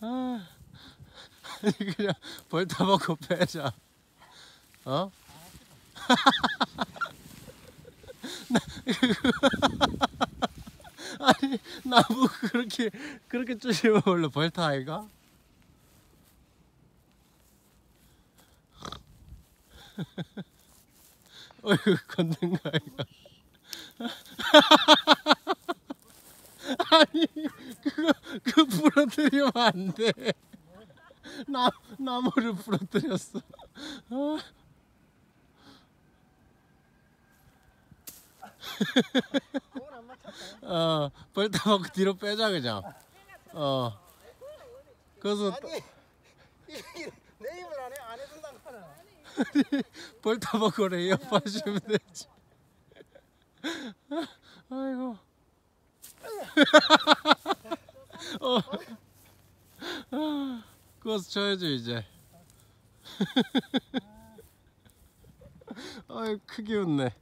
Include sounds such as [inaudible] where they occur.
아, 그냥 벌타 먹고 빼자. 어? 나, [laughs] 아니 나무 그렇게 그렇게 쪼시면 원래 벌타 아이가? [laughs] 어이구 걷는 거 아이가? [laughs] 아니 그거 그 부러뜨리면 안 돼. 나 나무를 부러뜨렸어. 맞췄다. 어, [laughs] 벌타 먹고 뒤로 빼자 그냥. 어. 그래서 또 아니 이게 내 입을 안해 안 해준다는 거는. 벌타 먹고 레이업 하시면 되지. [laughs] 아이고. [laughs] 어. 아, 그거서 쳐야죠 이제. [laughs] 아이 크게 웃네.